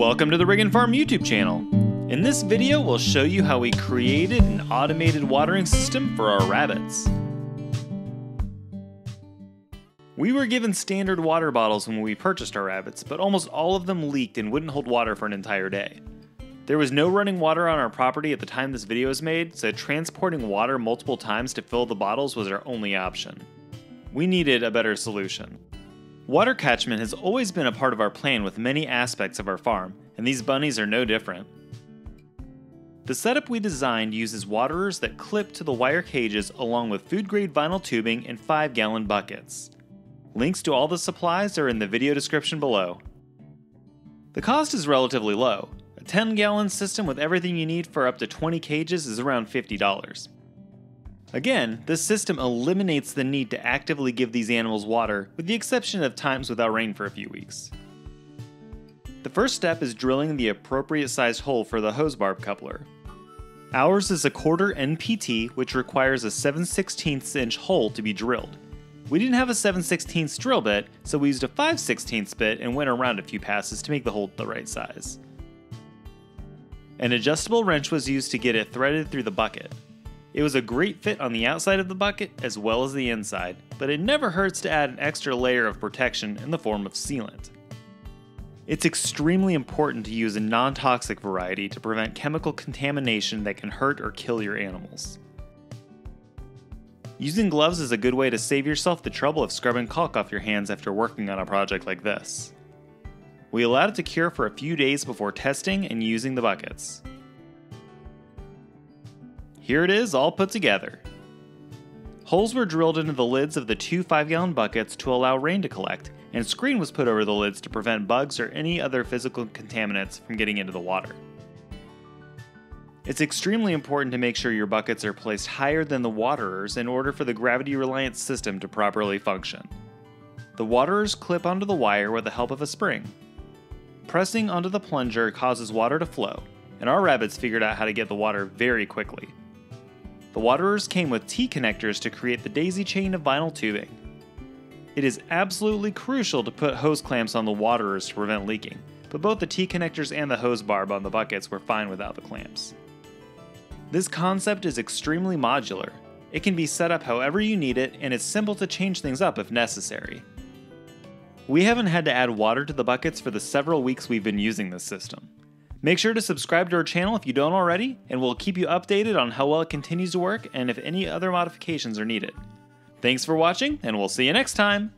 Welcome to the Riggin Farm YouTube channel. In this video, we'll show you how we created an automated watering system for our rabbits. We were given standard water bottles when we purchased our rabbits, but almost all of them leaked and wouldn't hold water for an entire day. There was no running water on our property at the time this video was made, so transporting water multiple times to fill the bottles was our only option. We needed a better solution. Water catchment has always been a part of our plan with many aspects of our farm, and these bunnies are no different. The setup we designed uses waterers that clip to the wire cages along with food grade vinyl tubing and 5 gallon buckets. Links to all the supplies are in the video description below. The cost is relatively low. A 10 gallon system with everything you need for up to 20 cages is around $50. Again, this system eliminates the need to actively give these animals water, with the exception of times without rain for a few weeks. The first step is drilling the appropriate sized hole for the hose barb coupler. Ours is a quarter NPT, which requires a 7 16 inch hole to be drilled. We didn't have a 7 16 drill bit, so we used a 5 16 bit and went around a few passes to make the hole the right size. An adjustable wrench was used to get it threaded through the bucket. It was a great fit on the outside of the bucket as well as the inside, but it never hurts to add an extra layer of protection in the form of sealant. It's extremely important to use a non toxic variety to prevent chemical contamination that can hurt or kill your animals. Using gloves is a good way to save yourself the trouble of scrubbing caulk off your hands after working on a project like this. We allowed it to cure for a few days before testing and using the buckets. Here it is, all put together. Holes were drilled into the lids of the two 5 gallon buckets to allow rain to collect, and screen was put over the lids to prevent bugs or any other physical contaminants from getting into the water. It's extremely important to make sure your buckets are placed higher than the waterers in order for the gravity reliant system to properly function. The waterers clip onto the wire with the help of a spring. Pressing onto the plunger causes water to flow, and our rabbits figured out how to get the water very quickly. The waterers came with T connectors to create the daisy chain of vinyl tubing. It is absolutely crucial to put hose clamps on the waterers to prevent leaking, but both the T connectors and the hose barb on the buckets were fine without the clamps. This concept is extremely modular. It can be set up however you need it, and it's simple to change things up if necessary. We haven't had to add water to the buckets for the several weeks we've been using this system. Make sure to subscribe to our channel if you don't already, and we'll keep you updated on how well it continues to work and if any other modifications are needed. Thanks for watching, and we'll see you next time!